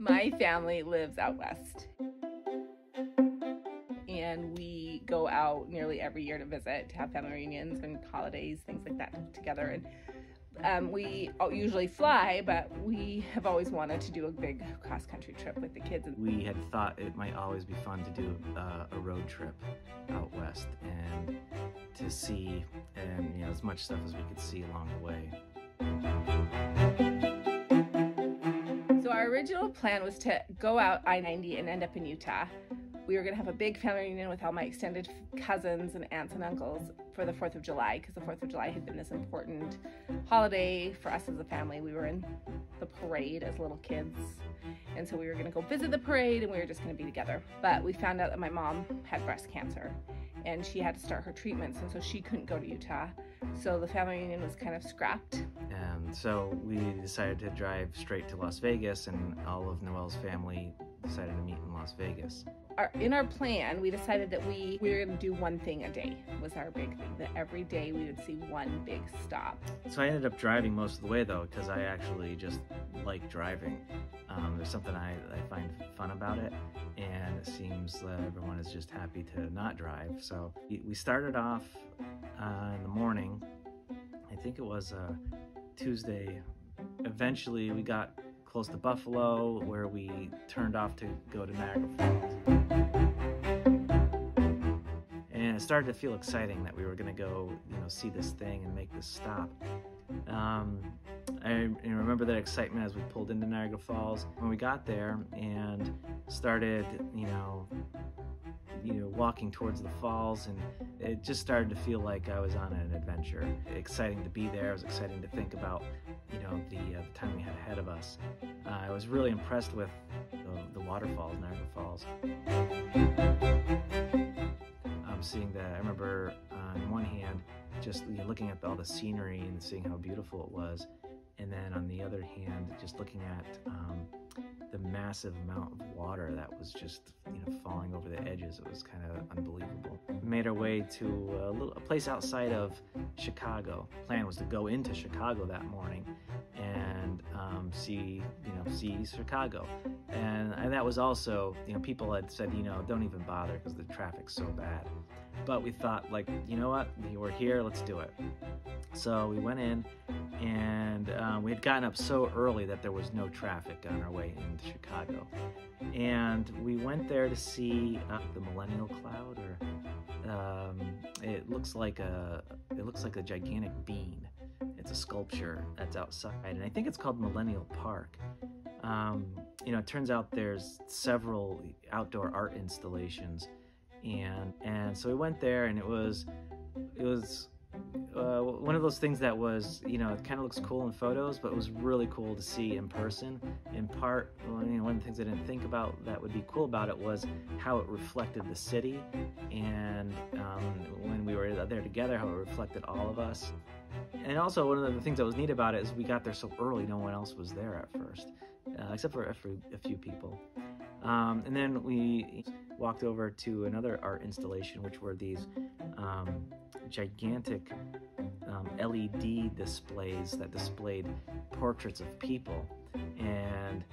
My family lives out west. And we go out nearly every year to visit, to have family reunions and holidays, things like that together. And um, we usually fly, but we have always wanted to do a big cross country trip with the kids. We had thought it might always be fun to do uh, a road trip out west and to see and you know as much stuff as we could see along the way. Original plan was to go out I-90 and end up in Utah we were going to have a big family reunion with all my extended cousins and aunts and uncles for the 4th of July because the 4th of July had been this important holiday for us as a family. We were in the parade as little kids. And so we were going to go visit the parade and we were just going to be together. But we found out that my mom had breast cancer and she had to start her treatments. And so she couldn't go to Utah. So the family reunion was kind of scrapped. And so we decided to drive straight to Las Vegas and all of Noelle's family decided to meet in Las Vegas our, in our plan, we decided that we, we were going to do one thing a day was our big thing, that every day we would see one big stop. So I ended up driving most of the way though, because I actually just like driving. Um, there's something I, I find fun about it, and it seems that everyone is just happy to not drive. So we started off uh, in the morning, I think it was a Tuesday. Eventually, we got close to Buffalo, where we turned off to go to Niagara Falls. And it started to feel exciting that we were going to go, you know, see this thing and make this stop. Um, I, I remember that excitement as we pulled into Niagara Falls when we got there and started, you know, you know, walking towards the falls, and it just started to feel like I was on an adventure. Exciting to be there. It was exciting to think about, you know, the, uh, the time we had ahead of us. Uh, I was really impressed with the, the waterfalls, Niagara Falls. Um, seeing that, I remember on one hand, just you know, looking at all the scenery and seeing how beautiful it was, and then on the other hand, just looking at um, the massive amount of water that was just you know falling over the edges. It was kind of unbelievable. We made our way to a, little, a place outside of Chicago. Plan was to go into Chicago that morning and um, see you know see Chicago, and, and that was also you know people had said you know don't even bother because the traffic's so bad. But we thought like you know what we're here, let's do it. So we went in and um, we had gotten up so early that there was no traffic on our way into Chicago. And we went there to see uh, the Millennial Cloud, or um, it looks like a it looks like a gigantic bean. It's a sculpture that's outside, and I think it's called Millennial Park. Um, you know, it turns out there's several outdoor art installations, and and so we went there, and it was it was uh, one of those things that was, you know, it kind of looks cool in photos, but it was really cool to see in person. In part, one of the things I didn't think about that would be cool about it was how it reflected the city, and um, when we were there together, how it reflected all of us. And also, one of the things that was neat about it is we got there so early, no one else was there at first, uh, except for a few people. Um, and then we walked over to another art installation, which were these um, gigantic um, LED displays that displayed portraits of people. And,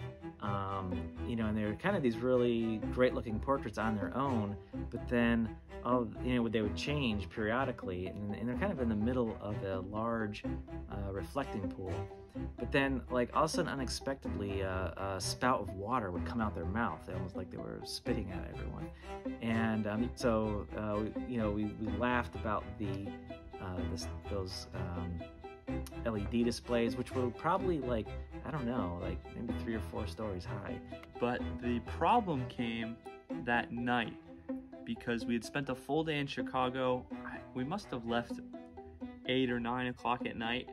um, you know, and they're kind of these really great looking portraits on their own, but then all, you know, they would change periodically, and, and they're kind of in the middle of a large uh, reflecting pool. But then, like all of a sudden, unexpectedly, uh, a spout of water would come out their mouth. They almost like they were spitting at everyone. And um, so, uh, we, you know, we, we laughed about the uh, this, those um, LED displays, which were probably like I don't know, like maybe three or four stories high. But the problem came that night because we had spent a full day in Chicago. We must have left eight or nine o'clock at night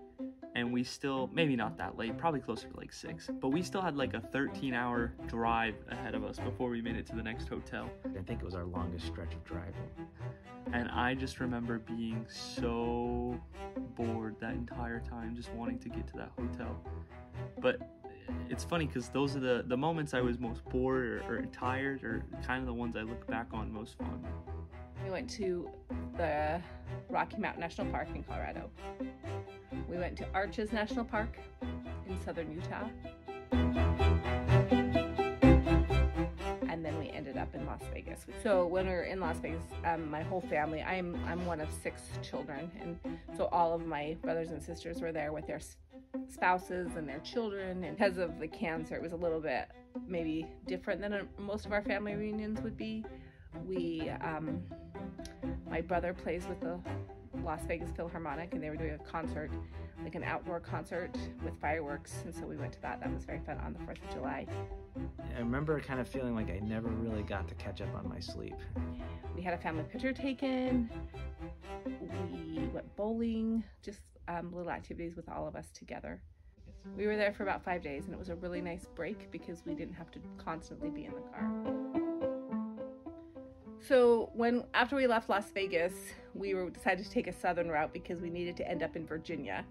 and we still maybe not that late probably closer to like six but we still had like a 13 hour drive ahead of us before we made it to the next hotel. I think it was our longest stretch of driving. And i just remember being so bored that entire time just wanting to get to that hotel. But it's funny because those are the, the moments I was most bored or, or tired or kind of the ones I look back on most fond. We went to the Rocky Mountain National Park in Colorado. We went to Arches National Park in southern Utah. And then we ended up in Las Vegas. So when we're in Las Vegas, um, my whole family, I'm, I'm one of six children. And so all of my brothers and sisters were there with their spouses and their children. And because of the cancer, it was a little bit maybe different than most of our family reunions would be. We, um, my brother plays with the Las Vegas Philharmonic, and they were doing a concert, like an outdoor concert with fireworks, and so we went to that. That was very fun on the Fourth of July. I remember kind of feeling like I never really got to catch up on my sleep. We had a family picture taken. We went bowling, just um, little activities with all of us together. We were there for about five days, and it was a really nice break because we didn't have to constantly be in the car. So when after we left Las Vegas, we were decided to take a southern route because we needed to end up in Virginia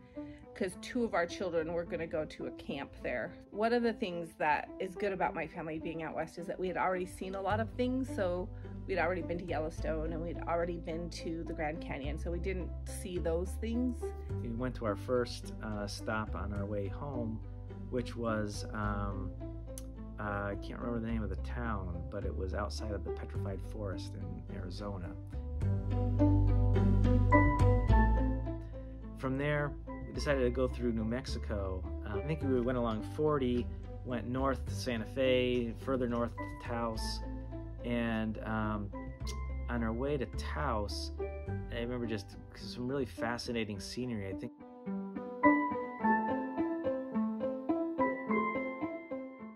because two of our children were going to go to a camp there. One of the things that is good about my family being out west is that we had already seen a lot of things, so we'd already been to Yellowstone and we'd already been to the Grand Canyon, so we didn't see those things. We went to our first uh, stop on our way home, which was um, uh, I can't remember the name of the town, but it was outside of the Petrified Forest in Arizona. From there, we decided to go through New Mexico. Uh, I think we went along 40, went north to Santa Fe, further north to Taos, and um, on our way to Taos, I remember just some really fascinating scenery. I think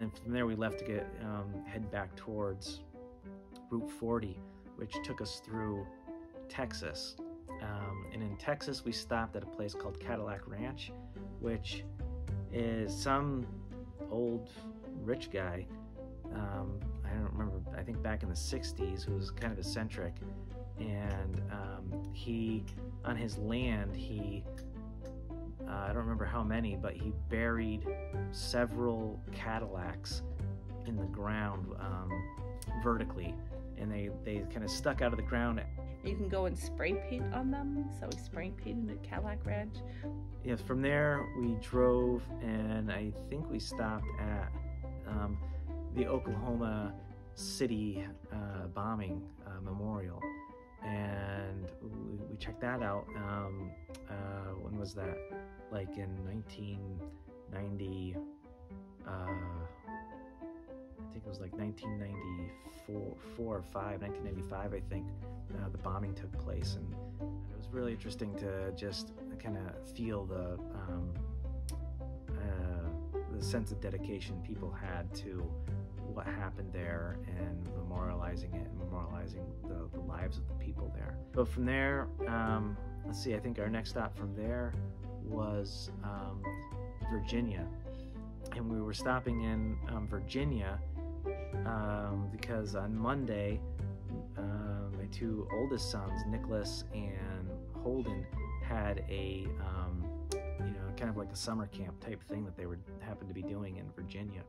And from there we left to get um, head back towards Route 40, which took us through Texas. Um, and in Texas, we stopped at a place called Cadillac Ranch, which is some old rich guy. Um, I don't remember. I think back in the '60s, who was kind of eccentric, and um, he, on his land, he uh, I don't remember how many, but he buried several Cadillacs in the ground um, vertically, and they they kind of stuck out of the ground. You can go and spray paint on them, so we spray painted the Cadillac Ranch. Yes, from there we drove, and I think we stopped at um, the Oklahoma City uh, bombing uh, memorial, and we, we, checked that out. Um, uh, when was that? Like in 1990. Uh, I think it was like 1994 four or 5, 1995, I think, uh, the bombing took place. And, and, it was really interesting to just kind of feel the, um, the sense of dedication people had to what happened there and memorializing it and memorializing the, the lives of the people there. But from there, um, let's see, I think our next stop from there was um, Virginia. And we were stopping in um, Virginia um, because on Monday, uh, my two oldest sons, Nicholas and Holden, had a um, kind of like a summer camp type thing that they were happened to be doing in Virginia.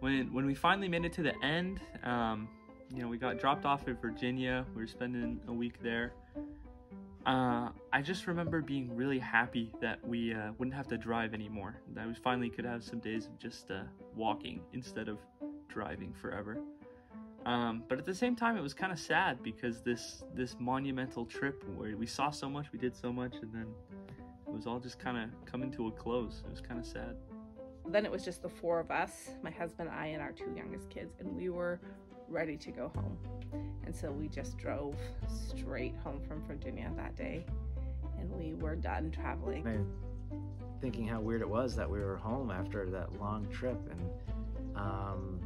When when we finally made it to the end, um, you know, we got dropped off in Virginia. We were spending a week there. Uh, I just remember being really happy that we uh, wouldn't have to drive anymore. That we finally could have some days of just uh, walking instead of driving forever. Um, but at the same time, it was kind of sad because this this monumental trip where we saw so much, we did so much, and then it was all just kind of coming to a close. It was kind of sad. Then it was just the four of us, my husband, I, and our two youngest kids, and we were ready to go home. And so we just drove straight home from Virginia that day and we were done traveling. And thinking how weird it was that we were home after that long trip and um,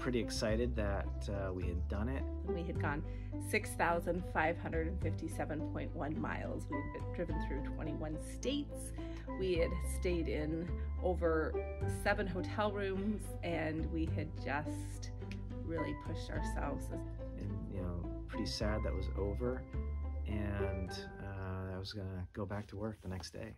pretty excited that uh, we had done it. We had gone 6,557.1 miles. We had been driven through 21 states. We had stayed in over seven hotel rooms and we had just really pushed ourselves. And, you know, pretty sad that was over. And uh, I was going to go back to work the next day.